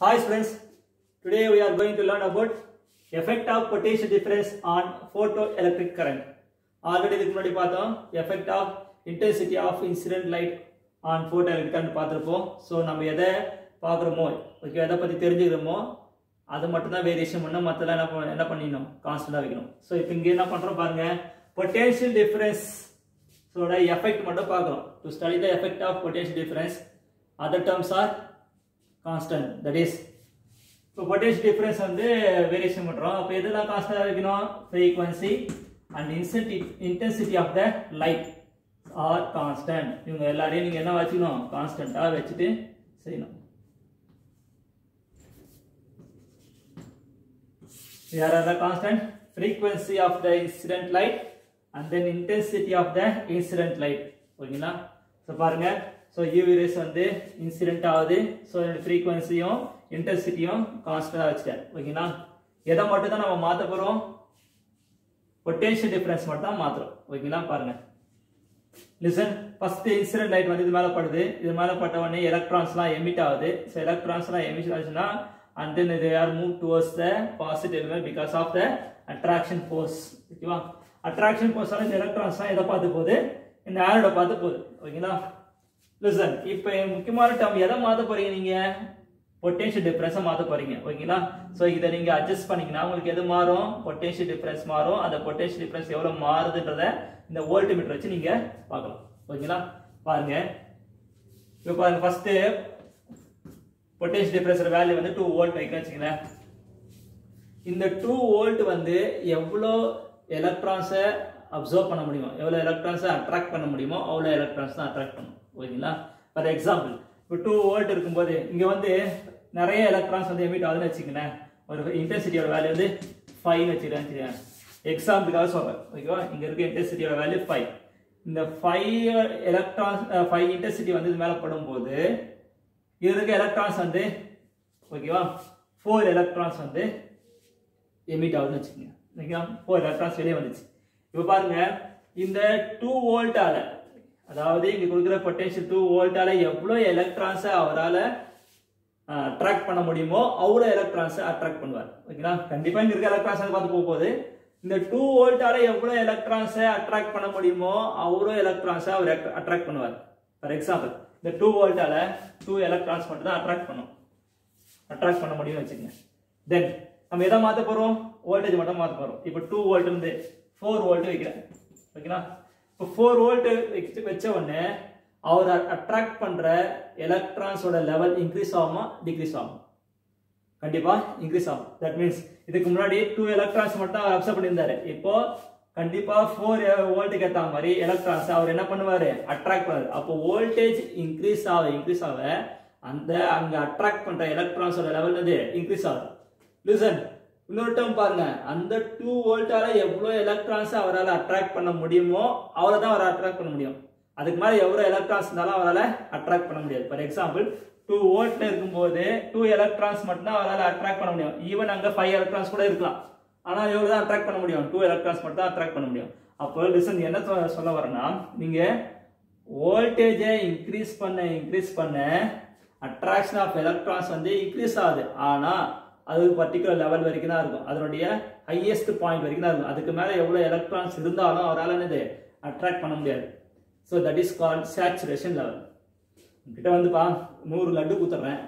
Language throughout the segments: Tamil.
Hi friends, today we are going to learn about effect of potential difference on photoelectric current. Already இதுக்கு முன்னாடி பார்த்தோம் effect of intensity of incident light on photo electric பார்த்துருப்போம். ஸோ நம்ம எதை பார்க்குறோமோ ஓகே எதை பற்றி தெரிஞ்சுக்கிறோமோ அது மட்டும்தான் வேரியேஷன் பண்ணணும். மற்றெல்லாம் என்ன என்ன பண்ணிடணும்? கான்ஸ்டண்டாக வைக்கணும். ஸோ இப்போ இங்கே என்ன பண்ணுறோம் பாருங்கள் பொட்டேன்ஷியல் டிஃப்ரென்ஸ் ஸோட எஃபெக்ட் மட்டும் பார்க்குறோம். To study the effect of potential difference other terms are constant that is இப்போ பொட்டேஷியல் டிஃபரன்ஸ் வந்து வேரியேஷன் பண்ணுறோம் அப்போ எதெல்லாம் கான்ஸ்டன்டாக வைக்கணும்? Frequency and இன்சென்டி intensity of the light are constant இவங்க எல்லாரையும் நீங்கள் என்ன வச்சுக்கணும்? கான்ஸ்டன்ட்டாக வச்சுட்டு செய்யணும். Here are the constant. Frequency of the incident light and then intensity of the incident light. ஓகேங்களா ஸோ பாருங்கள் ஸோ யூவி ரேஸ் வந்து இன்சிடென்ட் ஆகுது. ஸோ என்னோட ஃப்ரீக்வன்சியும் இன்டென்சிட்டியும் கான்ஸ்டண்டாக வச்சுட்டேன். ஓகேங்களா எதை மட்டும் தான் நம்ம மாற்ற போகிறோம் பொட்டென்ஷியல் டிஃபரன்ஸ் மட்டும் தான் மாற்றுறோம் ஓகேங்களா பாருங்க. லிசன் ஃபர்ஸ்ட் இன்சிடென்ட் லைட் வந்து இது மேலே படுது. இது மேலே பட்ட உடனே எலக்ட்ரான்ஸ்லாம் எமிட் ஆகுது. ஸோ எலக்ட்ரான்ஸ்லாம் எமிட் ஆச்சுன்னா அண்ட் தென் இது are move towards the positive element because of the attraction force ஓகேவா அட்ராக்ஷன் ஃபோர்ஸால இந்த எலக்ட்ரான்ஸ்லாம் எதை பார்த்து போகுது? இந்த ஆரோட பார்த்து போகுது. ஓகேங்களா லிசன் இப்போ முக்கியமான டேர்ம் எதை மாற்ற போறீங்க நீங்க? பொட்டென்ஷியல் டிஃபரன்ஸை மாற்ற போறீங்க ஓகேங்களா? ஸோ இதை நீங்க அட்ஜஸ்ட் பண்ணீங்கன்னா உங்களுக்கு எது மாறும்? பொட்டென்ஷியல் டிஃபரன்ஸ் மாறும். அந்த பொட்டென்ஷியல் டிஃபரன்ஸ் எவ்வளவு மாறுதுன்றத இந்த வோல்ட் மீட்டர் வச்சு நீங்க பார்க்கலாம் ஓகேங்களா? பாருங்க. இப்போ பாருங்க ஃபர்ஸ்ட் பொட்டென்ஷியல் டிஃபரன்ஸ் வேல்யூ வந்து டூ வோல்ட் வைக்க வச்சுங்களேன் இந்த டூ வோல்ட் வந்து எவ்வளோ எலக்ட்ரான்ஸை அப்சர்வ் பண்ண முடியுமோ? எவ்வளோ எலக்ட்ரான்ஸை அட்ராக்ட் பண்ண முடியுமோ? அவ்வளோ எலக்ட்ரான்ஸ் தான் அட்ராக்ட் பண்ணும். ஓகேங்களா ஃபார் எக்ஸாம்பிள் இப்போ டூ வோல்ட் இருக்கும்போது இங்கே வந்து நிறைய எலக்ட்ரான்ஸ் வந்து எமிட் ஆகுதுன்னு வச்சுக்கோங்களேன். ஒரு இன்டென்சிட்டியோட வேல்யூ வந்து ஃபைவ்னு வச்சுக்கிறேன் வச்சுக்கிறேன். எக்ஸாம்பிளுக்காக சொல்கிறேன் ஓகேவா? இங்கே இருக்க இன்டென்சிட்டியோட வேல்யூ ஃபைவ் இந்த ஃபைவ் எலக்ட்ரான்ஸ் ஃபைவ் இன்டென்சிட்டி வந்து இது மேலே படும்போது இது இருக்க எலக்ட்ரான்ஸ் வந்து ஓகேவா? ஃபோர் எலக்ட்ரான்ஸ் வந்து எமிட் ஆகுதுன்னு வச்சுக்கோங்க. ஓகேவா? ஃபோர் எலக்ட்ரான்ஸ் வெளியே வந்துச்சு. இப்போ பாருங்க இந்த டூ வோல்ட்டால அதாவது இங்க கொடுக்குற பொட்டன்ஷியல் டூ வோல்ட்டால எவ்வளோ எலக்ட்ரான்ஸை அவரால் அட்ராக்ட் பண்ண முடியுமோ அவ்வளோ எலக்ட்ரான்ஸை அட்ராக்ட் பண்ணுவார். ஓகேங்களா? கண்டிப்பாக இங்க இருக்க எலக்ட்ரான்ஸ் பார்த்து போக போகுது. இந்த டூ வோல்ட்டால எவ்வளோ எலக்ட்ரான்ஸை அட்ராக்ட் பண்ண முடியுமோ அவ்வளோ எலக்ட்ரான்ஸை அவர் அட்ராக்ட் பண்ணுவார். ஃபார் எக்ஸாம்பிள் இந்த டூ வோல்ட்டால டூ எலக்ட்ரான்ஸ் மட்டும் தான் அட்ராக்ட் பண்ணும். அட்ராக்ட் பண்ண முடியும்னு வச்சுக்கோங்க. தென் நம்ம எதை மாற்ற போகிறோம் வோல்டேஜ் மட்டும் மாற்ற போகிறோம் இப்போ டூ வோல்ட் இருந்து ஃபோர் வோல்ட் வைக்கிறேன். ஓகேங்களா? இப்போ ஃபோர் வோல்ட் வச்சு வச்ச உடனே அவர் அட்ராக்ட் பண்ணுற எலக்ட்ரான்ஸோட லெவல் இன்க்ரீஸ் ஆகுமா டிக்ரீஸ் ஆகும்? கண்டிப்பாக இன்க்ரீஸ் ஆகும். தட் மீன்ஸ் இதுக்கு முன்னாடி டூ எலக்ட்ரான்ஸ் மட்டும் அவர் அப்சர்வ் பண்ணியிருந்தாரு. இப்போ கண்டிப்பாக ஃபோர் வோல்ட்டுக்கு e-, ஏற்ற மாதிரி எலக்ட்ரான்ஸ் அவர் என்ன பண்ணுவார்? அட்ராக்ட் பண்ணுவாரு. அப்போ வோல்டேஜ் இன்க்ரீஸ் ஆக இன்க்ரீஸ் ஆக அந்த அங்கே அட்ராக்ட் பண்ணுற எலக்ட்ரான்ஸோட லெவல் வந்து இன்க்ரீஸ் ஆகும் லிசன் இன்னொரு டேர்ம் பாருங்க. அந்த டூ வோல்ட்டால எவ்வளோ எலக்ட்ரான்ஸ் அவரால் அட்ராக்ட் பண்ண முடியுமோ அவரை தான் அவரை அட்ராக்ட் பண்ண முடியும். அதுக்கு மேலே எவ்வளோ எலக்ட்ரான்ஸ் இருந்தாலும் அவரால் அட்ராக்ட் பண்ண முடியாது. ஃபார் எக்ஸாம்பிள் டூ வோல்ட்ல இருக்கும்போது டூ எலக்ட்ரான்ஸ் மட்டும் தான் அவரால் அட்ராக்ட் பண்ண முடியும். ஈவன் அங்கே ஃபைவ் எலக்ட்ரான்ஸ் கூட இருக்கலாம். ஆனால் எவ்வளோ தான் அட்ராக்ட் பண்ண முடியும்? டூ எலக்ட்ரான்ஸ் மட்டும் தான் அட்ராக்ட் பண்ண முடியும். அப்போ லிசன் என்ன சொல்ல வரேன்னா நீங்கள் வோல்டேஜை இன்க்ரீஸ் பண்ண இன்க்ரீஸ் பண்ண அட்ராக்ஷன் ஆஃப் எலக்ட்ரான்ஸ் வந்து இன்க்ரீஸ் ஆகுது. ஆனால் அது பர்டிகுலர் லெவல் வரைக்கும் தான் இருக்கும். அதனுடைய ஹையஸ்ட் பாயிண்ட் வரைக்கும் தான் இருக்கும். அதுக்கு மேலே எவ்வளோ எலக்ட்ரான்ஸ் இருந்தாலும் அவரால் என்னது அட்ராக்ட் பண்ண முடியாது. So that is call saturation level கிட்ட வந்துப்பா நூறு லட்டு கொடுத்துட்றேன்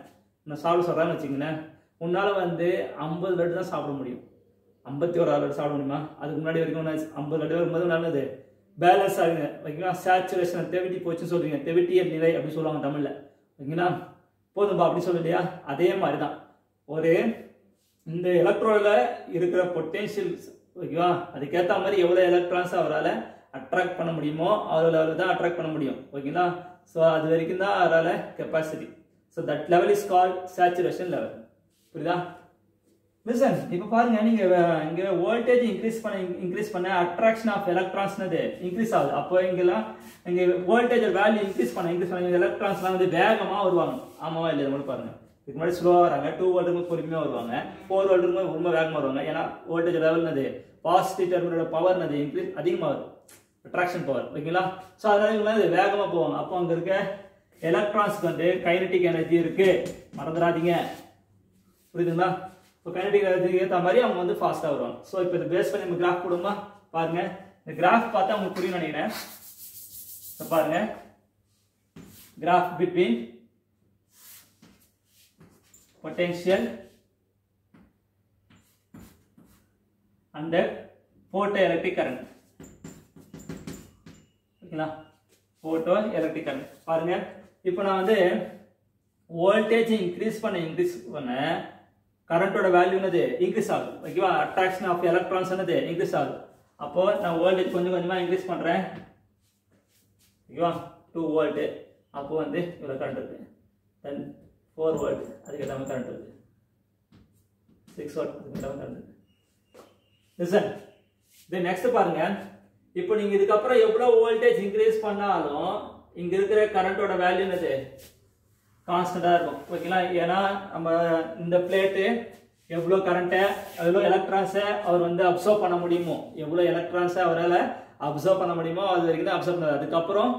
நான் சாப்பிட சொல்கிறேன்னு வச்சுங்களேன் உன்னால் வந்து ஐம்பது லட்டு தான் சாப்பிட முடியும். ஐம்பத்தி ஒரு லட்டு சாப்பிட முடியுமா? அதுக்கு முன்னாடி வரைக்கும் ஐம்பது லட்டு வரும்போது நல்லது பேலன்ஸ் ஆகுங்க. ஓகேங்களா சேச்சுரேஷன் தெவிட்டி போச்சுன்னு சொல்றீங்க. தெவிட்டிய நிலை அப்படின்னு சொல்லுவாங்க தமிழில். ஓகேங்களா போதும்பா அப்படின்னு சொல்லலையா? அதே மாதிரி தான் ஒரு இந்த எலக்ட்ரோல இருக்கிற பொட்டென்ஷியல் ஓகேவா? அதுக்கேற்ற மாதிரி எவ்வளோ எலக்ட்ரான்ஸ் அவரால் அட்ராக்ட் பண்ண முடியுமோ அவ்வளோ லெவலில் தான் அட்ராக்ட் பண்ண முடியும். ஓகேங்களா? ஸோ அது வரைக்கும் தான் அவரால் capacity so that level is call saturation level புரியுதா? லிசன் இப்போ பாருங்க நீங்க இங்கே இங்க வோல்டேஜ் இன்க்ரீஸ் பண்ண இன்க்ரீஸ் பண்ண அட்ராக்ஷன் ஆஃப் எலக்ட்ரான்ஸ்னது இன்க்ரீஸ் ஆகுது. அப்போ இங்கெல்லாம் இங்க வோல்டேஜ் வேல்யூ இன்க்ரீஸ் பண்ண இன்க்ரீஸ் பண்ண எலக்ட்ரான்ஸ்லாம் வந்து வேகமாக வருவாங்க ஆமாவா இல்லையா? மட்டும் பாருங்க. இதுக்கு முன்னாடி ஸ்லோவாக வராங்க. டூ வோல்ட்டுக்கு பொறுமையாக வருவாங்க. ஃபோர் வோல்ட்டுக்கு ரொம்ப வேகமாக வருவாங்க. ஏன்னா வோல்டேஜ் லெவல்னது பாசிட்டிவ் டெர்மினோட பவர்னது இன்க்ரீஸ் அதிகமாக வரும். அட்ராக்ஷன் பவர் ஓகேங்களா? ஸோ அதனால இவங்க வந்து வேகமாக போவாங்க. அப்போ அங்கே இருக்க எலக்ட்ரான்ஸ்க்கு வந்து கைனட்டிக் எனர்ஜி இருக்கு. மறந்துடாதீங்க. புரியுதுங்களா? இப்போ கைனடிக் எனர்ஜிக்கு ஏற்ற மாதிரி அவங்க வந்து ஃபாஸ்ட்டாக வருவாங்க. ஸோ இப்போ இதை பேஸ் பண்ணி நம்ம கிராஃப் போடுமா பாருங்க. இந்த கிராஃப் பார்த்தா உங்களுக்கு புரியும் நினைக்கிறேன். பாருங்க. Graph between potential and the photoelectric current. ஓகேங்களா போட்டோ எலக்ட்ரிக் கரண்ட் பாருங்க. இப்போ நான் வந்து வோல்டேஜ் இன்க்ரீஸ் பண்ண இன்க்ரீஸ் பண்ண கரண்டோட வேல்யூ என்னது? இன்க்ரீஸ் ஆகும். ஓகேவா அட்ராக்ஷன் ஆஃப் எலக்ட்ரான்ஸ் என்னது? இன்க்ரீஸ் ஆகும். அப்போ நான் வோல்டேஜ் கொஞ்சம் கொஞ்சமாக இன்க்ரீஸ் பண்ணுறேன் ஓகேவா டூ வோல்ட்டு அப்போ வந்து இவ்வளோ கரண்ட் இருக்கு. தென் ஃபோர் வோல்ட் அதுக்கு எல்லாமே கரண்ட் இருக்கு. சிக்ஸ் வோல்ட் அதுக்கு எல்லாமே கரண்ட் லிசன் தென் நெக்ஸ்ட் பாருங்க. இப்போ நீங்க இதுக்கப்புறம் எவ்வளவு வோல்டேஜ் இன்க்ரீஸ் பண்ணாலும் இங்க இருக்கிற கரண்டோட வேல்யூ என்னது? கான்ஸ்டண்டா இருக்கும். ஓகேங்களா ஏன்னா நம்ம இந்த பிளேட்டு எவ்வளோ கரண்ட்டை எவ்வளோ எலக்ட்ரான்ஸை அவர் வந்து அப்சர்வ் பண்ண முடியுமோ? எவ்வளோ எலக்ட்ரான்ஸை அவரால் அப்சர்வ் பண்ண முடியுமோ அது வரைக்கும் தான் அப்சர்வ் பண்ணுறது அதுக்கப்புறம்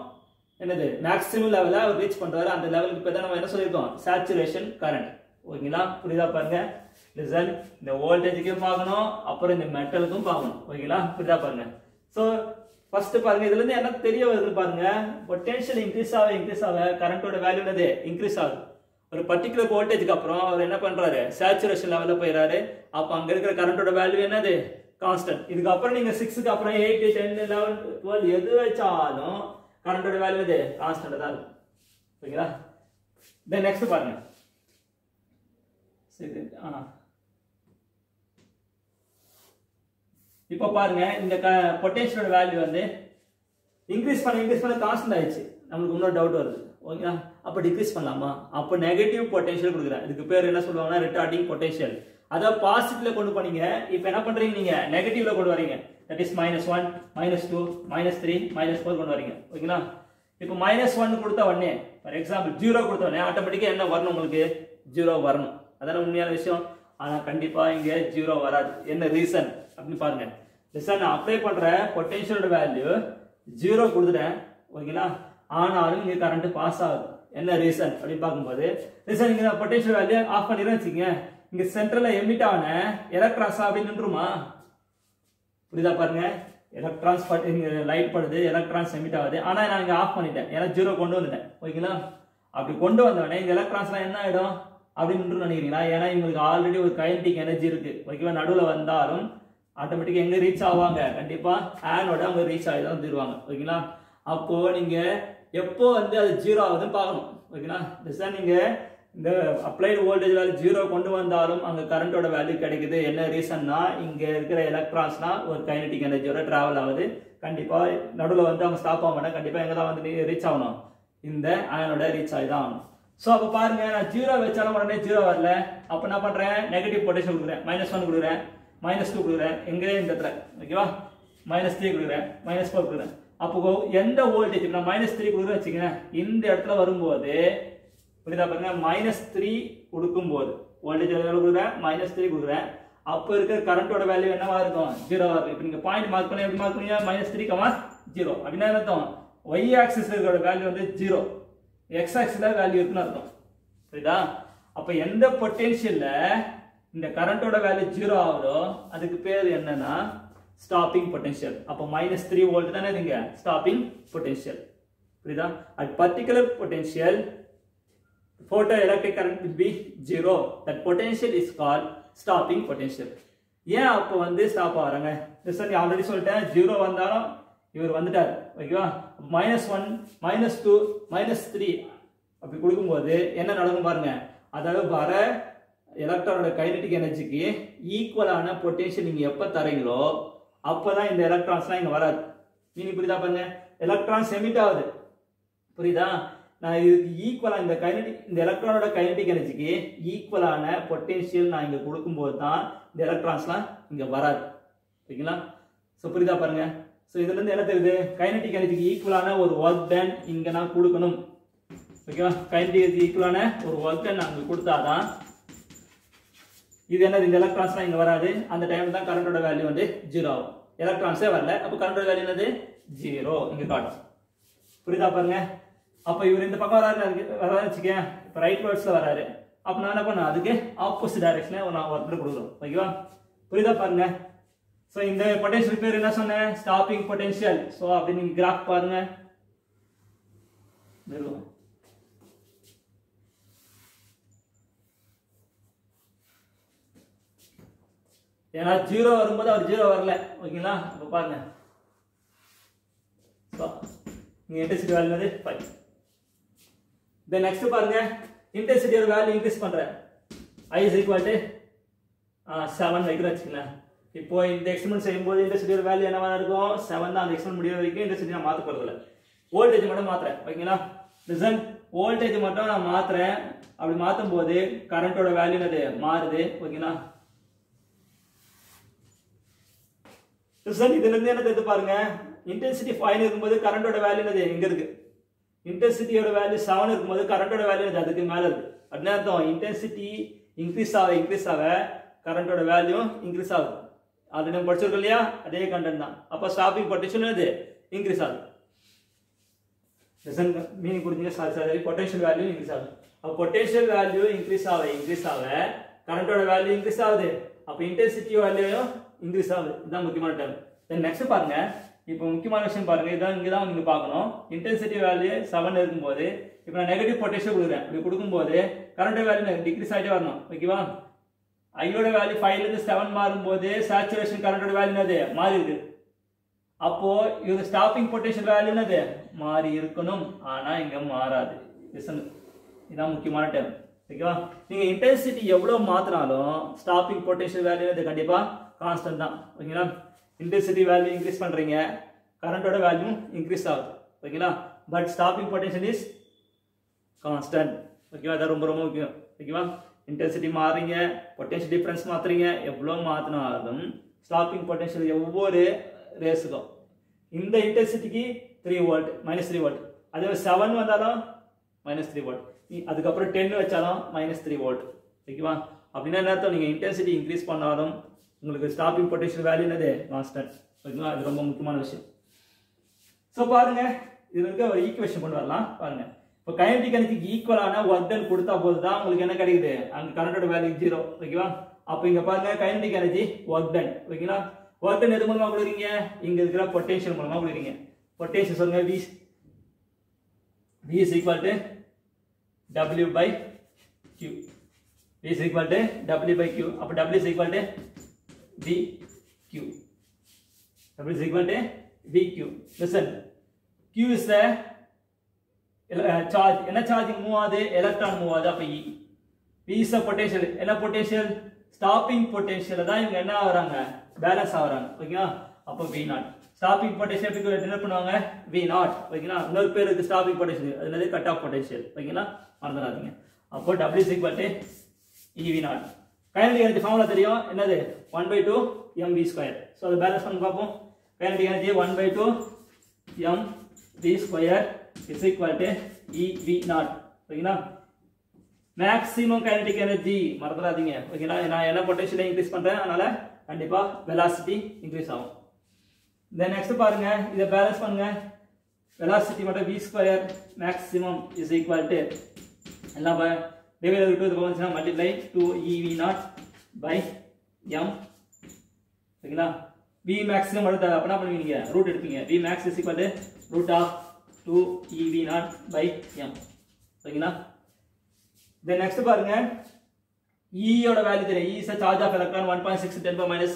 என்னது? மேக்ஸிமம் லெவலில் அவர் ரீச் பண்ணுறாரு அந்த லெவலுக்கு இப்போ தான் நம்ம என்ன சொல்லியிருக்கோம்? சேச்சுரேஷன் கரண்ட் ஓகேங்களா புரியுதா பாருங்க? ரிசல்ட் இந்த வோல்டேஜுக்கும் பார்க்கணும் அப்புறம் இந்த மெட்டலுக்கும் பார்க்கணும். ஓகேங்களா புரியுதா பாருங்க? ஸோ ஃபர்ஸ்ட் பாருங்க இதுல இருந்து என்ன தெரிய வருது பாருங்க. பொட்டென்ஷியல் இன்க்ரீஸ் ஆக இன்க்ரீஸ் ஆக கரண்டோட வேல்யூ என்னது? இன்க்ரீஸ் ஆகுது. ஒரு பர்டிகுலர் வோல்டேஜ்க்கு அப்புறம் அவர் என்ன பண்றாரு? சேச்சுரேஷன் லெவலில் போயிடாரு அப்போ அங்க இருக்கிற கரண்டோட வேல்யூ என்னது? கான்ஸ்டன்ட் இதுக்கப்புறம் நீங்க சிக்ஸுக்கு அப்புறம் எயிட் டென் லெவன் டுவெல் எது வச்சாலும் கரண்டோட வேல்யூ இது கான்ஸ்டன்ட் தான் இருக்கும் ஓகேங்களா தென் நெக்ஸ்ட் பாருங்க சரி ஆ இப்போ பாருங்க இந்த பொட்டென்ஷியலோட வேல்யூ வந்து இன்க்ரீஸ் பண்ண இன்க்ரீஸ் பண்ண கான்ஸ்டன்ட் ஆயிடுச்சு நம்மளுக்கு இன்னொரு டவுட் வருது. ஓகேங்களா அப்போ டிக்ரீஸ் பண்ணலாமா அப்போ நெகட்டிவ் பொட்டென்ஷியல் கொடுக்குறேன் இதுக்கு பேர் என்ன சொல்லுவாங்கன்னா ரிட்டார்டிங் பொட்டென்ஷியல் அதை பாசிட்டிவ்ல கொண்டு போனீங்க. இப்போ என்ன பண்றீங்க நீங்க? நெகட்டிவ்ல கொண்டு வரீங்க. That is minus one minus two minus three minus four கொண்டு வரீங்க. ஓகேங்களா? இப்போ மைனஸ் ஒன் கொடுத்த உடனே ஃபார் எக்ஸாம்பிள் ஜீரோ கொடுத்த உடனே ஆட்டோமேட்டிக்காக என்ன வரணும் உங்களுக்கு? ஜீரோ வரணும். அதான உண்மையான விஷயம்? ஆனால் கண்டிப்பாக இங்கே ஜீரோ வராது. என்ன ரீசன் அப்படின்னு பாருங்க. ரீசன் நான் அப்ளை பண்ணுற பொட்டென்ஷியலோட வேல்யூ ஜீரோ கொடுத்துட்டேன். ஓகேங்களா? ஆனாலும் இங்கே கரண்ட் பாஸ் ஆகுது. என்ன ரீசன் அப்படின்னு பார்க்கும்போது ரீசன் இங்கே பொட்டென்ஷியல் வேல்யூ ஆஃப் பண்ணிடுறேன் வச்சுக்கோங்க. இங்கே சென்டரில் எமிட் ஆன எலக்ட்ரான்ஸ் அப்படி நின்றுமா புரியுதா பாருங்க? எலக்ட்ரான்ஸ் இங்க லைட் படுது எலக்ட்ரான்ஸ் எமிட் ஆகுது. ஆனா நான் இங்க ஆஃப் பண்ணிட்டேன். ஏன்னா ஜீரோ கொண்டு வந்துட்டேன். ஓகேங்களா? அப்படி கொண்டு வந்தோடனே இந்த எலக்ட்ரான்ஸ்லாம் என்ன ஆயிடும்? அப்படின்னு நினைக்கிறீங்களா? ஏன்னா இவங்களுக்கு ஆல்ரெடி ஒரு கைனடிக் எனர்ஜி இருக்கு. ஓகேவா? நடுவில் வந்தாலும் ஆட்டோமேட்டிக்கா எங்க ரீச் ஆவாங்க? கண்டிப்பா ஆனோட அவங்க ரீச் ஆகி தான் தருவாங்க. ஓகேங்களா? அப்போ நீங்க எப்போ வந்து அது ஜீரோ ஆகுதுன்னு பார்க்கணும். ஓகேங்களா? டிசைன் நீங்க இந்த அப்ளைடு வோல்டேஜ் வேல்யூ ஜீரோ கொண்டு வந்தாலும் அங்கே கரண்டோட வேல்யூ கிடைக்குது. என்ன ரீசன்னா இங்கே இருக்கிற எலக்ட்ரான்ஸ்னா ஒரு கைனட்டிக் எனர்ஜியோட ட்ராவல் ஆகுது. கண்டிப்பாக நடுவில் வந்து அவங்க ஸ்டாப் ஆக மாட்டாங்க. கண்டிப்பாக எங்கே தான் வந்து ரீச் ஆகணும். இந்த அயனோட ரீச் ஆகி தான் ஆகணும். ஸோ அப்போ பாருங்க நான் ஜீரோ வச்சாலும் உடனே ஜீரோ வரல. அப்போ என்ன பண்ணுறேன் நெகட்டிவ் பொட்டேஷன் கொடுக்குறேன். மைனஸ் ஒன் கொடுக்குறேன். மைனஸ் டூ கொடுக்குறேன். எங்கே இந்த இடத்துல. ஓகேவா மைனஸ் த்ரீ கொடுக்குறேன். மைனஸ் ஃபோர் கொடுக்குறேன். அப்போ எந்த வோல்டேஜ் நான் மைனஸ் த்ரீ கொடுக்குறேன் வச்சுக்கேன் இந்த இடத்துல வரும்போது புரியுதா பாருங்க மைனஸ் த்ரீ கொடுக்கும்போது வோல்டேஜ் எவ்வளோ கொடுக்குறேன்? மைனஸ் த்ரீ கொடுக்குறேன். அப்போ இருக்கிற கரண்டோட வேல்யூ என்னவா இருக்கும்? ஜீரோவா இருக்கும். இப்போ நீங்கள் பாயிண்ட் மார்க் பண்ணி எப்படி மார்க் பண்ணீங்க? மைனஸ் த்ரீ கமா ஜீரோ அப்படின்னா என்ன அர்த்தம்? ஒய் ஆக்சிஸ் இருக்கிற வேல்யூ வந்து ஜீரோ எக்ஸ் ஆக்சிஸில் வேல்யூ இருக்குன்னு அர்த்தம். புரியுதா? அப்போ எந்த பொட்டென்ஷியல்ல இந்த கரண்டோட வேல்யூ ஜீரோ ஆகுதோ அதுக்கு பேர் என்னன்னா ஸ்டாப்பிங் பொட்டென்ஷியல் அப்போ மைனஸ் த்ரீ வோல்ட் தானே இதுங்க ஸ்டாப்பிங் பொட்டென்ஷியல் புரியுதா? At particular potential photoelectric current will be zero. That potential is called stopping potential. ஏன் அப்போ வந்து ஸ்டாப் ஆகிறாங்க? ரிசல்ட் ஆல்ரெடி சொல்லிட்டேன். ஜீரோ வந்தாலும் இவர் வந்துட்டார். ஓகேவா? Minus one minus two minus three அப்படி கொடுக்கும்போது என்ன நடக்கும் பாருங்க? அதாவது வர எலக்ட்ரானோட கைனடிக் எனர்ஜிக்கு ஈக்குவலான பொட்டென்ஷியல் நீங்கள் எப்போ தரீங்களோ அப்போதான் இந்த எலக்ட்ரான்ஸ்லாம் இங்கே வராது. மீனிங் புரியுதா பாருங்க? எலக்ட்ரான்ஸ் செமிட் ஆகுது. புரியுதா? நான் இதுக்கு ஈக்குவலாக இந்த கைனடிக் இந்த எலக்ட்ரானோட கைனடிக் எனர்ஜிக்கு ஈக்குவலான பொட்டென்ஷியல் நான் இங்கே கொடுக்கும்போது தான் இந்த எலக்ட்ரான்ஸ்லாம் இங்கே வராது. ஓகேங்களா ஸோ புரியுதா பாருங்க? ஸோ இதுலேருந்து என்ன தெரியுது? கைனடிக் எனர்ஜிக்கு ஈக்குவலான ஒரு ஒர்க் டன் இங்கே நான் கொடுக்கணும். ஓகேவா கைனடிக் ஈக்குவலான ஒரு ஒர்க் டன் அங்கே கொடுத்தாதான் இது என்னது? இந்த எலக்ட்ரான்ஸ்லாம் இங்கே வராது. அந்த டைமில் தான் கரண்டோட வேல்யூ வந்து ஜீரோ ஆகும். எலக்ட்ரான்ஸே வரல. அப்போ கரண்டோட வேல்யூ என்னது? ஜீரோ இங்கே காட்டும். புரியுதா பாருங்க? அப்போ இவர் இந்த பக்கம் வராரு வராது வச்சுக்கேன் இப்போ ரைட் வேர்ட்ஸில் வராரு அப்போ நான் என்ன பண்ணேன் அதுக்கு ஆப்போசிட் டைரக்ஷனில் நான் ஒர்க் கொடுக்குறோம் ஓகேவா புரியுதா பாருங்க ஸோ இந்த பொட்டன்ஷியல் பேர் என்ன சொன்னேன் ஸ்டாப்பிங் பொட்டன்ஷியல் ஸோ அப்படி நீங்கள் கிராஃப் பாருங்க நிறுவனம் ஏன்னா ஜீரோ வரும்போது அவர் ஜீரோ வரல ஓகேங்களா அப்போ பாருங்க ஸோ இங்கே இன்டென்சிட்டி வேல்யூ வந்து ஃபைவ் தென் நெக்ஸ்ட் பாருங்க. இன்டென்சிட்டியோட வேல்யூ இன்க்ரீஸ் பண்ணுறேன் I is equal to seven வைக்கிறேன் வச்சுக்கலாம் இப்போ இந்த எக்ஸ்பெரிமெண்ட் செய்யும்போது இன்டென்சிட்டியோட வேல்யூ என்னவா இருக்கும்? செவன் தான் அந்த எக்ஸ்பெரிமெண்ட் முடிய வரைக்கும் இன்டென்சிட்டி நான் மாற்ற போகிறதில்ல வோல்டேஜ் மட்டும் மாற்றுறேன் ஓகேங்களா லிசன் வோல்டேஜ் மட்டும் நான் மாத்துறேன். அப்படி மாற்றும் போது கரண்டோட வேல்யூ அது மாறுது. ஓகேங்களா ரிசல்ட் இதுல இருந்து என்ன தெரிஞ்சு பாருங்க. இன்டென்சிட்டி ஃபைன் இருக்கும்போது கரண்டோட வேல்யூ அது எங்க இருக்கு. இன்டென்சிட்டியோட வேல்யூ செவன் இருக்கும்போது கரண்டோட வேல்யூ அதுக்கு மேலே இருக்கு. அப்படின்னா அர்த்தம். இன்டென்சிட்டி இன்க்ரீஸ் ஆக இன்க்ரீஸ் ஆக கரண்டோட வேல்யூ இன்க்ரீஸ் ஆகும். அது நம்ம படிச்சிருக்கோம் இல்லையா? அதே கண்டென்ட் தான். அப்போ ஸ்டாப்பிங் பொட்டன்ஷியல் இது இன்க்ரீஸ் ஆகுது ரிசன் மீனிங் புரிஞ்சுங்க? Sorry sorry potential value increase ஆகுது அப்போ பொட்டன்ஷியல் வேல்யூ இன்க்ரீஸ் ஆக இன்க்ரீஸ் ஆக கரண்டோட வேல்யூ இன்க்ரீஸ் ஆகுது. அப்போ இன்டென்சிட்டி வேல்யூ இன்க்ரீஸ் ஆகுது. இதுதான் முக்கியமான டேர்ம் தென் நெக்ஸ்ட் பாருங்க. இப்போ முக்கியமான விஷயம் பாருங்க. இதான் இங்கே தான் நீங்கள் பார்க்கணும். இன்டென்சிட்டி வேல்யூ செவன் இருக்கும்போது இப்போ நான் நெகட்டிவ் பொட்டன்ஷியல் கொடுக்குறேன். இப்படி கொடுக்கும்போது கரண்ட் வேல்யூ டிக்ரீஸ் ஆகிட்டே வரணும். ஓகேவா ஐயோட வேல்யூ ஃபைவ்ல இருந்து செவன் மாறும்போது சேச்சுரேஷன் கரண்டோட வேல்யூ என்னது? மாறி இருக்கு. அப்போ இது ஸ்டாப்பிங் பொட்டன்ஷியல் வேல்யூ என்னது? மாறி இருக்கணும். ஆனா இங்க மாறாது. இதுதான் முக்கியமான டேர்ம் ஓகேவா நீங்க இன்டென்சிட்டி எவ்வளவு மாத்தினாலும் ஸ்டாப்பிங் பொட்டன்ஷியல் வேல்யூ இது கண்டிப்பா கான்ஸ்டன்ட் தான். ஓகேங்களா இன்டென்சிட்டி வேல்யூ இன்க்ரீஸ் பண்ணுறீங்க கரண்டோட வேல்யூ இன்க்ரீஸ் ஆகுது. ஓகேங்களா? But stopping potential is constant ஓகேவா? அதான் ரொம்ப ரொம்ப முக்கியம். ஓகேவா? இன்டென்சிட்டி மாறுறீங்க. பொட்டன்ஷியல் டிஃப்ரென்ஸ் மாற்றுறீங்க எவ்வளோ மாற்றினாலும் ஸ்டாப்பிங் பொட்டன்ஷியல் ஒவ்வொரு ரேஸுக்கும் இந்த இன்டென்சிட்டிக்கு three volt minus three volt அதே செவன் வந்தாலும் மைனஸ் த்ரீ வோல்ட் அதுக்கப்புறம் டென் வச்சாலும் மைனஸ் த்ரீ வோல்ட் ஓகேவா? அப்படின்னா என்ன அர்த்தம்? நீங்கள் இன்டென்சிட்டி இன்க்ரீஸ் பண்ணாலும் உங்களுக்கு ஸ்டாப்பிங் பொட்டன்ஷியல் வேல்யூ என்னது? கான்ஸ்டன்ட் ஓகேங்களா அது ரொம்ப முக்கியமான விஷயம். ஸோ பாருங்க. இது இருக்க ஒரு ஈக்குவேஷன் கொண்டு வரலாம். பாருங்க. இப்போ கைனடிக் எனர்ஜிக்கு ஈக்குவலான ஒர்க் டன் கொடுத்தா போது தான் உங்களுக்கு என்ன கிடைக்குது? அங்கே கரண்டோட வேல்யூ ஜீரோ ஓகேவா? அப்போ இங்கே பாருங்க கைனடிக் எனர்ஜி ஒர்க் டன் ஓகேங்களா? ஒர்க் டன் எது மூலமாக கொடுக்குறீங்க? இங்க இருக்கிற பொட்டன்ஷியல் மூலமாக கொடுக்குறீங்க. பொட்டன்ஷியல் சொல்லுங்க V V is equal to W by Q. V is equal to W by Q. அப்போ W is equal to VQ. Q. W is equal to VQ. Listen, Q is the uh, charge என்ன charge மூவ் ஆகுது எலக்ட்ரான் மூவ் ஆகுது அப்ப E. V is the potential. என்ன potential? ஸ்டாப்பிங் potential. தான் இவங்க என்ன ஆகுறாங்க? பேலன்ஸ் ஆகுறாங்க. ஓகேங்களா அப்போ V நாட் potential பொட்டன்ஷியல் என்ன பண்ணுவாங்க? V நாட் ஓகேங்களா இன்னொரு பேர் இருக்கு ஸ்டாப்பிங் பொட்டன்ஷியல் அது என்னது? Cut off potential. ஓகேங்களா மறந்துடாதீங்க. அப்போ W is equal to EV naught kinetic energy formula தெரியும். என்னது? One by two M V square so அதை பேலன்ஸ் பண்ணி பார்ப்போம். Kinetic energy 1 by 2 m v square is equal to e v naught. ஓகேங்களா? Maximum kinetic energy. மறந்துடாதீங்க. ஓகேங்களா? நான் என்ன பொட்டன்ஷியலை இன்க்ரீஸ் பண்றேன். அதனால கண்டிப்பா வெலாசிட்டி இன்க்ரீஸ் ஆகும். தென் நெக்ஸ்ட் பாருங்க. இதை பேலன்ஸ் பண்ணுங்க. வெலாசிட்டி மட்டும் v square maximum is equal to எல்லாம் டிவைடர் டூ இது வந்துச்சுன்னா multiply two EV naught by m ஓகேங்களா V maximum அடுத்த அப்ப என்ன பண்ணுவீங்க ரூட் எடுப்பீங்க V max is equal to root of 2 EV by M சரிங்களா then next பாருங்க E யோட வேல்யூ தெரியும் E is the charge of electron 1.6 10 power minus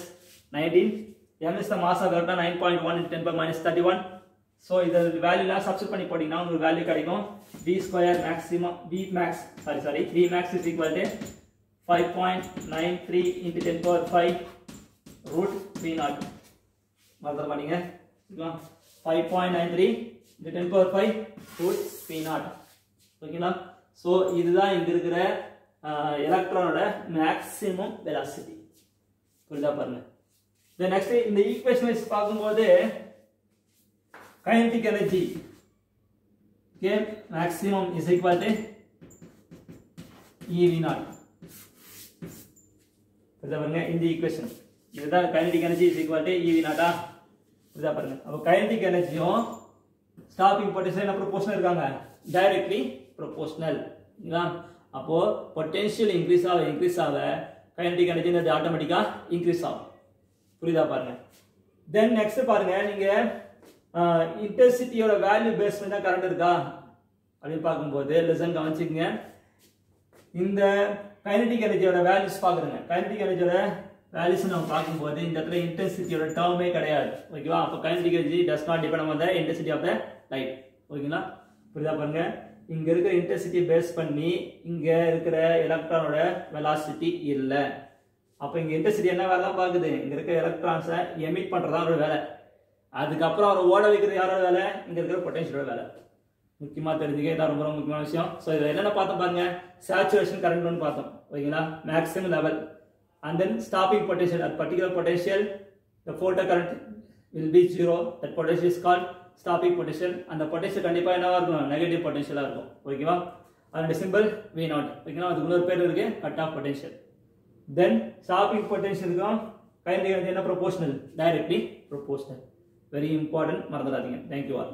19 M is the mass of electron 9.1 10 power minus 31 so இத வேல்யூலாம் சப்ஸ்டிட் பண்ணி போட்டீங்கன்னா உங்களுக்கு வேல்யூ கிடைக்கும் V square maximum V max sorry sorry V max is equal to 5.93 into 10 power 5 root V naught. மறந்துட மாட்டீங்க. ஃபைவ் பாயிண்ட் நைன் த்ரீ இந்த ten power five root P naught ஓகேங்களா? ஸோ இதுதான் இங்க இருக்கிற எலக்ட்ரானோட மேக்சிமம் வெலாசிட்டி புரியுதா பாருங்க? இந்த நெக்ஸ்ட் இந்த ஈக்குவேஷன் வைஸ் பார்க்கும்போது kinetic energy okay maximum is equal to EV naught புரியுதா பாருங்க இந்த ஈக்குவேஷன் இதுதான் kinetic energy is equal to EV நாட்டா புரியுதா பாருங்க அப்போ கைனடிக் எனர்ஜியும் ஸ்டாப்பிங் பொட்டன்ஷியல் என்ன ப்ரொபோஷனல் இருக்காங்க டைரக்ட்லி ப்ரொபோஷனல் அப்போ பொட்டென்ஷியல் இன்க்ரீஸ் ஆக இன்க்ரீஸ் ஆக கைனடிக் எனர்ஜி ஆட்டோமேட்டிக்கா இன்க்ரீஸ் ஆகும் புரியுதா பாருங்க தென் நெக்ஸ்ட் பாருங்க நீங்க இன்டென்சிட்டியோட வேல்யூ பேஸ் பண்ணி தான் கரண்ட் இருக்கா? அப்படின்னு பார்க்கும்போது லெசன் கவனிச்சுக்கங்க. இந்த கைனடிக் எனர்ஜியோட வேல்யூஸ் பார்க்குறேங்க. கைனடிக் எனர்ஜியோட வேல்யூஸ் நம்ம பார்க்கும்போது இந்த இடத்துல இன்டென்சிட்டியோட டேர்மே கிடையாது. ஓகேவா அப்போ kinetic energy does not depend on the intensity of the light ஓகேங்களா புரியுதா பாருங்க? இங்க இருக்கிற இன்டென்சிட்டி பேஸ் பண்ணி இங்க இருக்கிற எலக்ட்ரானோட வெலாசிட்டி இல்லை. அப்போ இங்க இன்டென்சிட்டி என்ன வேலை பார்க்குது? இங்க இருக்கிற எலக்ட்ரான்ஸை எமிட் பண்றதா ஒரு வேலை. அதுக்கப்புறம் அவரை ஓட வைக்கிறது யாரோட வேலை? இங்க இருக்கிற பொட்டன்ஷியலோட வேலை. முக்கியமா தெரிஞ்சுக்க இதான் ரொம்ப ரொம்ப முக்கியமான விஷயம். ஸோ இதில் என்னென்ன பார்த்தோம் பாருங்க? சேச்சுரேஷன் கரண்ட்னு பார்த்தோம். ஓகேங்களா? Maximum level and then stopping potential at particular potential the photo current will be zero that potential is called stopping potential அந்த பொட்டன்ஷியல் கண்டிப்பாக என்னவாக இருக்கும்? நெகட்டிவ் பொட்டன்ஷியலாக இருக்கும். ஓகேவா? அதனுடைய சிம்பிள் வி நாட் ஓகேங்களா? அதுக்கு இன்னொரு பேர் இருக்கு. Cut off potential then stopping பொட்டன்ஷியலுக்கும் kind என்ன proportional directly proportional very important மறந்துடாதீங்க தேங்க்யூ ஆல்